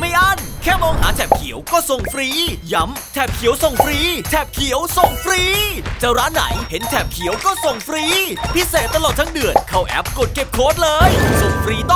ไม่อั้นแค่มองหาแถบเขียวก็ส่งฟรี ย้ำแถบเขียวส่งฟรี แถบเขียวส่งฟรี จะร้านไหนเห็นแถบเขียวก็ส่งฟรี พิเศษตลอดทั้งเดือนเข้าแอปกดเก็บโค้ดเลย ส่งฟรีต้อง